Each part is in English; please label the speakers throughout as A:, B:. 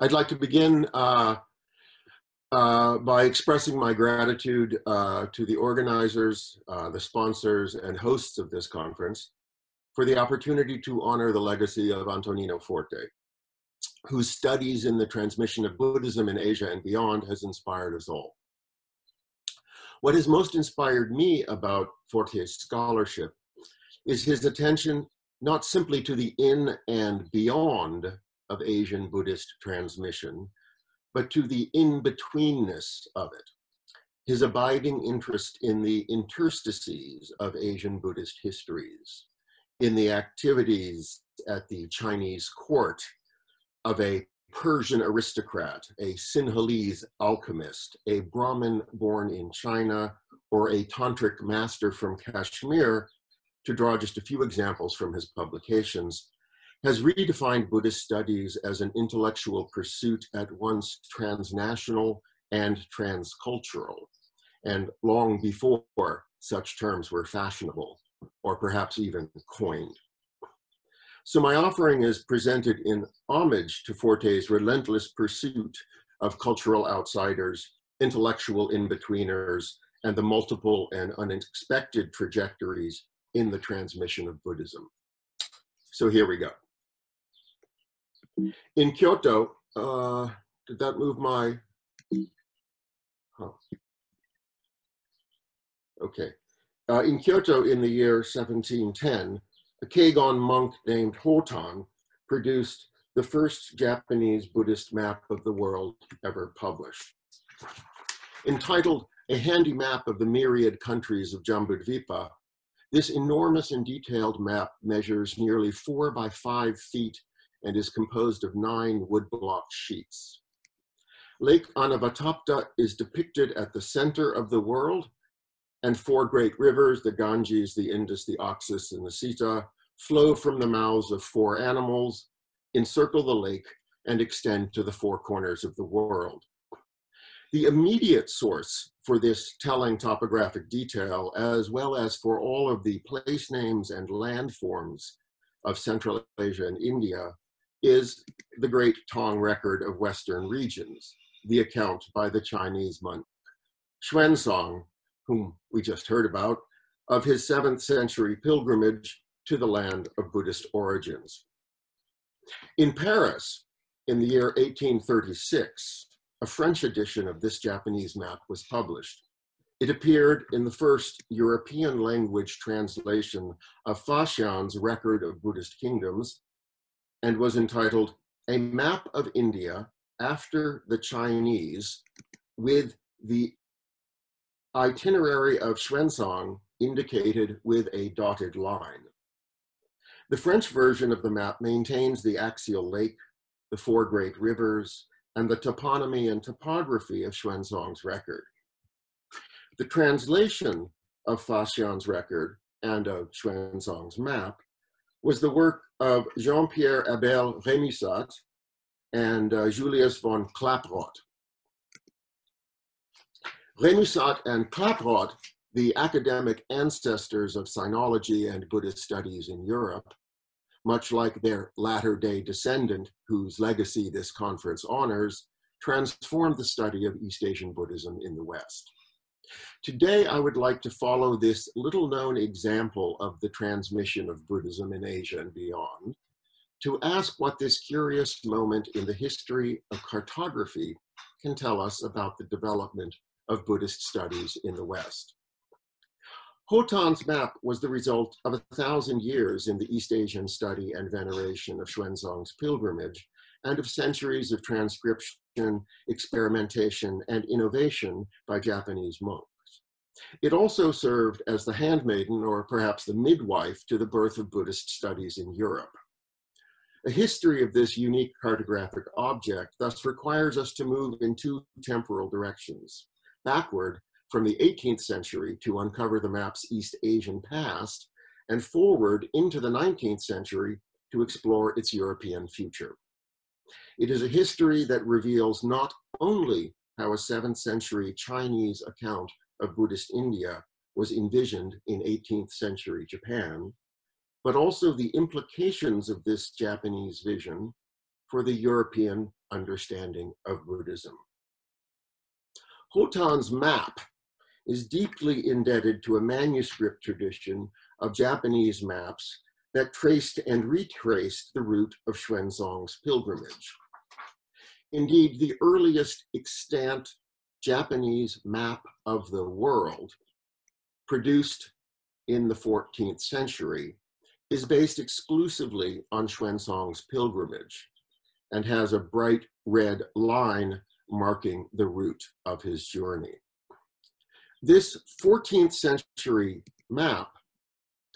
A: I'd like to begin uh, uh, by expressing my gratitude uh, to the organizers, uh, the sponsors, and hosts of this conference for the opportunity to honor the legacy of Antonino Forte, whose studies in the transmission of Buddhism in Asia and beyond has inspired us all. What has most inspired me about Forte's scholarship is his attention not simply to the in and beyond of Asian Buddhist transmission, but to the in-betweenness of it. His abiding interest in the interstices of Asian Buddhist histories, in the activities at the Chinese court of a Persian aristocrat, a Sinhalese alchemist, a Brahmin born in China, or a tantric master from Kashmir, to draw just a few examples from his publications, has redefined Buddhist studies as an intellectual pursuit at once transnational and transcultural, and long before such terms were fashionable, or perhaps even coined. So my offering is presented in homage to Forte's relentless pursuit of cultural outsiders, intellectual in-betweeners, and the multiple and unexpected trajectories in the transmission of Buddhism. So here we go. In Kyoto, uh, did that move my, huh. okay. Uh, in Kyoto in the year 1710, a Kegon monk named Hotan produced the first Japanese Buddhist map of the world ever published. Entitled A Handy Map of the Myriad Countries of Jambudvipa, this enormous and detailed map measures nearly four by five feet and is composed of nine woodblock sheets. Lake Anavatapta is depicted at the center of the world, and four great rivers, the Ganges, the Indus, the Oxus, and the Sita, flow from the mouths of four animals, encircle the lake, and extend to the four corners of the world. The immediate source for this telling topographic detail, as well as for all of the place names and landforms of Central Asia and India, is the Great Tang Record of Western Regions, the account by the Chinese monk Xuanzang, whom we just heard about, of his seventh century pilgrimage to the land of Buddhist origins. In Paris, in the year 1836, a French edition of this Japanese map was published. It appeared in the first European language translation of Faxian's Record of Buddhist Kingdoms and was entitled A Map of India After the Chinese with the itinerary of Xuanzang indicated with a dotted line. The French version of the map maintains the axial lake, the four great rivers, and the toponymy and topography of Xuanzang's record. The translation of Faxian's record and of Xuanzang's map was the work of Jean-Pierre Abel Remusat and uh, Julius von Klaproth. Remusat and Klaproth, the academic ancestors of sinology and Buddhist studies in Europe, much like their latter-day descendant, whose legacy this conference honors, transformed the study of East Asian Buddhism in the West. Today, I would like to follow this little-known example of the transmission of Buddhism in Asia and beyond, to ask what this curious moment in the history of cartography can tell us about the development of Buddhist studies in the West. Hotan's map was the result of a thousand years in the East Asian study and veneration of Xuanzang's pilgrimage and of centuries of transcription, experimentation, and innovation by Japanese monks. It also served as the handmaiden or perhaps the midwife to the birth of Buddhist studies in Europe. A history of this unique cartographic object thus requires us to move in two temporal directions, backward from the 18th century to uncover the map's East Asian past, and forward into the 19th century to explore its European future. It is a history that reveals not only how a 7th century Chinese account of Buddhist India was envisioned in 18th century Japan, but also the implications of this Japanese vision for the European understanding of Buddhism. Hotan's map is deeply indebted to a manuscript tradition of Japanese maps that traced and retraced the route of Xuanzang's pilgrimage. Indeed, the earliest extant Japanese map of the world, produced in the 14th century, is based exclusively on Xuanzang's pilgrimage and has a bright red line marking the route of his journey. This 14th century map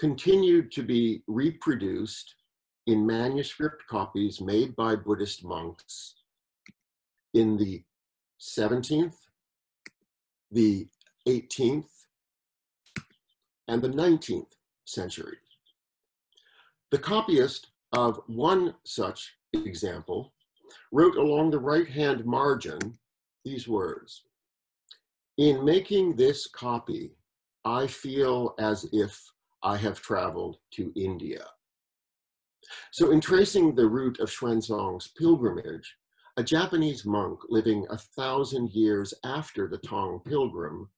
A: continued to be reproduced in manuscript copies made by Buddhist monks in the 17th, the 18th, and the 19th centuries. The copyist of one such example wrote along the right-hand margin these words, in making this copy, I feel as if I have traveled to India. So in tracing the route of Xuanzang's pilgrimage, a Japanese monk living a thousand years after the Tang pilgrim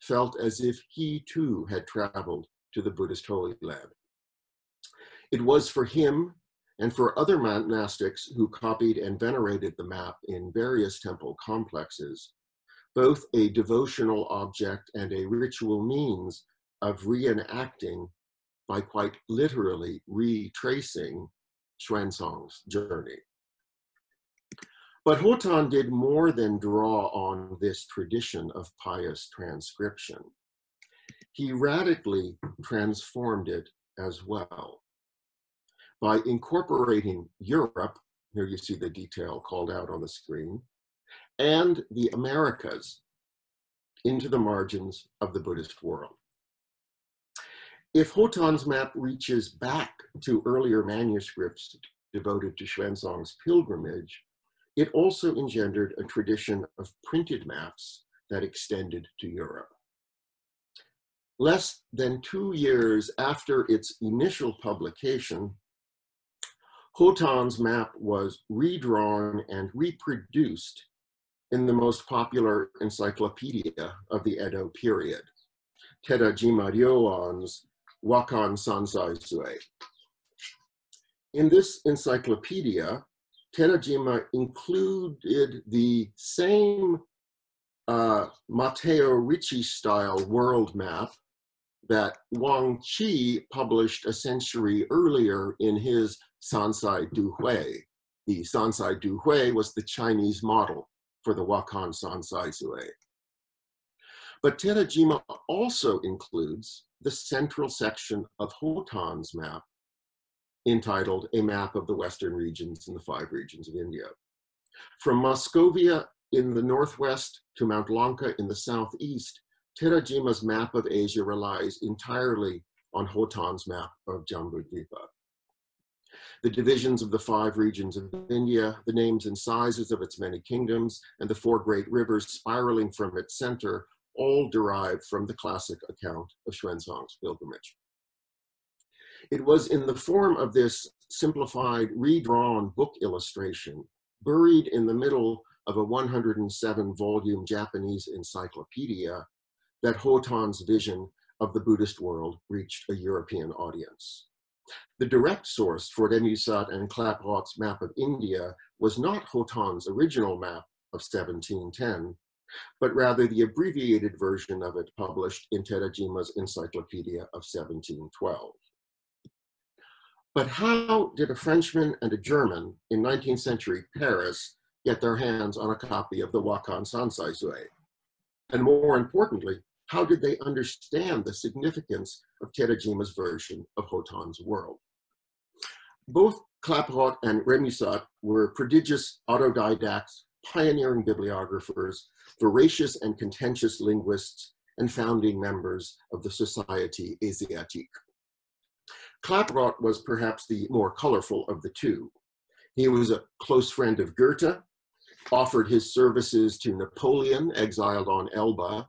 A: felt as if he too had traveled to the Buddhist Holy Land. It was for him and for other monastics who copied and venerated the map in various temple complexes, both a devotional object and a ritual means of reenacting by quite literally retracing Xuanzang's journey. But Hotan did more than draw on this tradition of pious transcription. He radically transformed it as well by incorporating Europe, here you see the detail called out on the screen, and the Americas into the margins of the Buddhist world. If Hotan's map reaches back to earlier manuscripts devoted to Xuanzang's pilgrimage, it also engendered a tradition of printed maps that extended to Europe. Less than two years after its initial publication, Hotan's map was redrawn and reproduced in the most popular encyclopedia of the Edo period, Terajima Ryoan's Wakan Sansai Zue. In this encyclopedia, Terajima included the same uh, Matteo Ricci style world map that Wang Qi published a century earlier in his Sancai Tuhui. The Sancai Tuhui was the Chinese model for the Wakan Sansai Zue. But Terajima also includes the central section of Hotan's map entitled A Map of the Western Regions and the Five Regions of India. From Moscovia in the northwest to Mount Lanka in the southeast, Terajima's map of Asia relies entirely on Hotan's map of Jambudvipa. The divisions of the five regions of India, the names and sizes of its many kingdoms, and the four great rivers spiraling from its center all derive from the classic account of Xuanzang's pilgrimage. It was in the form of this simplified, redrawn book illustration, buried in the middle of a 107 volume Japanese encyclopedia, that Hotan's vision of the Buddhist world reached a European audience. The direct source for de and Klaproth's map of India was not Hotan's original map of 1710, but rather the abbreviated version of it published in Terajima's Encyclopedia of 1712. But how did a Frenchman and a German in 19th century Paris get their hands on a copy of the Wakan Sansai Zue? And more importantly, how did they understand the significance of Terajima's version of Hotan's world? Both Klaproth and Remusat were prodigious autodidacts, pioneering bibliographers, voracious and contentious linguists, and founding members of the Société Asiatique. Klaproth was perhaps the more colorful of the two. He was a close friend of Goethe, offered his services to Napoleon, exiled on Elba,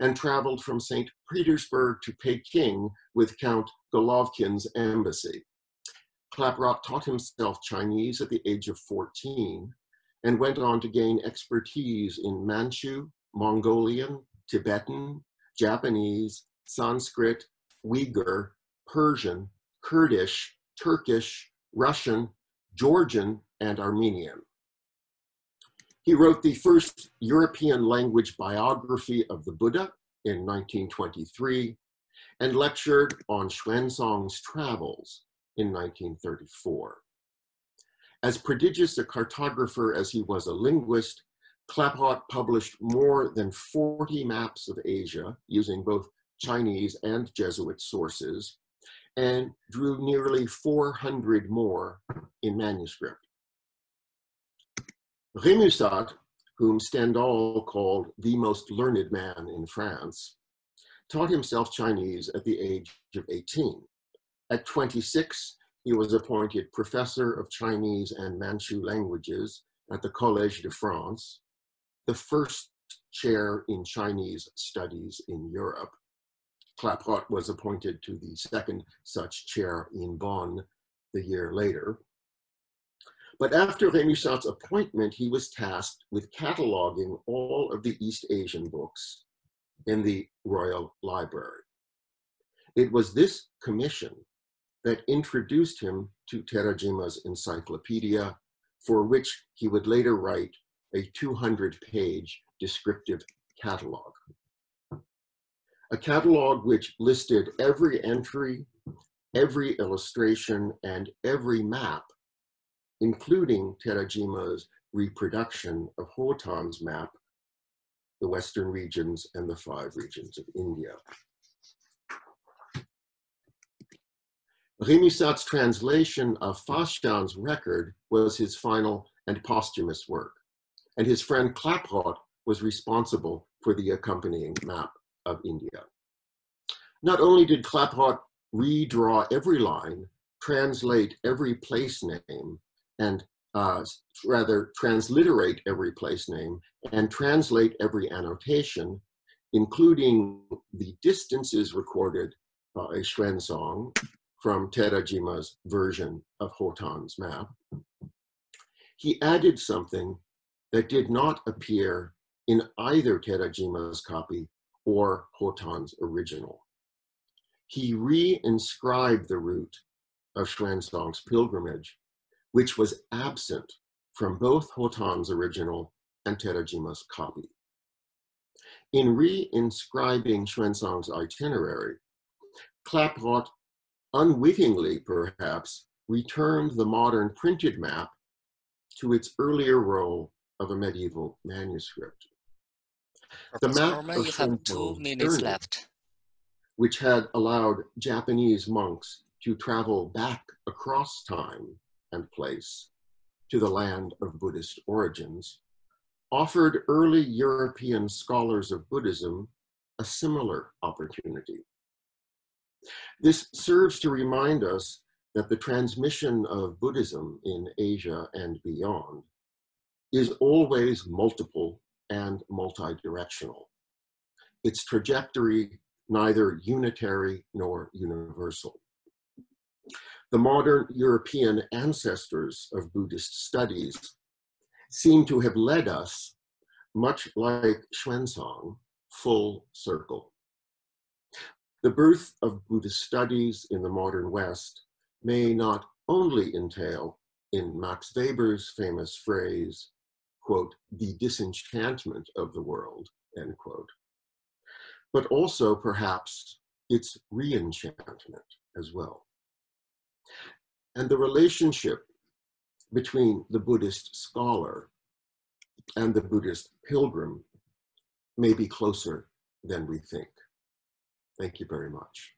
A: and traveled from St. Petersburg to Peking with Count Golovkin's embassy. Klaproth taught himself Chinese at the age of 14 and went on to gain expertise in Manchu, Mongolian, Tibetan, Japanese, Sanskrit, Uyghur, Persian, Kurdish, Turkish, Russian, Georgian, and Armenian. He wrote the first European language biography of the Buddha in 1923 and lectured on Xuanzang's travels in 1934. As prodigious a cartographer as he was a linguist, Klaproth published more than 40 maps of Asia using both Chinese and Jesuit sources and drew nearly 400 more in manuscript. Rémusat, whom Stendhal called the most learned man in France, taught himself Chinese at the age of 18. At 26, he was appointed professor of Chinese and Manchu languages at the Collège de France, the first chair in Chinese studies in Europe. Klaproth was appointed to the second such chair in Bonn the year later. But after Rémusat's appointment, he was tasked with cataloging all of the East Asian books in the Royal Library. It was this commission that introduced him to Terajima's encyclopedia, for which he would later write a 200 page descriptive catalog. A catalog which listed every entry, every illustration, and every map including Terajima's reproduction of Hotan's map, the Western regions and the five regions of India. Rémusat's translation of Faxian's record was his final and posthumous work, and his friend Klaproth was responsible for the accompanying map of India. Not only did Klaproth redraw every line, translate every place name, and uh, rather transliterate every place name and translate every annotation, including the distances recorded by Xuanzang from Terajima's version of Hotan's map. He added something that did not appear in either Terajima's copy or Hotan's original. He re-inscribed the route of Xuanzang's pilgrimage which was absent from both Hotan's original and Terajima's copy. In re-inscribing Xuanzang's itinerary, Klaproth unwittingly perhaps returned the modern printed map to its earlier role of a medieval manuscript.
B: The map Moerman, you have two minutes journey, left.
A: Which had allowed Japanese monks to travel back across time and place to the land of Buddhist origins, offered early European scholars of Buddhism a similar opportunity. This serves to remind us that the transmission of Buddhism in Asia and beyond is always multiple and multi-directional. Its trajectory neither unitary nor universal. The modern European ancestors of Buddhist studies seem to have led us, much like Xuanzang, full circle. The birth of Buddhist studies in the modern West may not only entail, in Max Weber's famous phrase, quote, the disenchantment of the world, end quote, but also perhaps its reenchantment as well. And the relationship between the Buddhist scholar and the Buddhist pilgrim may be closer than we think. Thank you very much.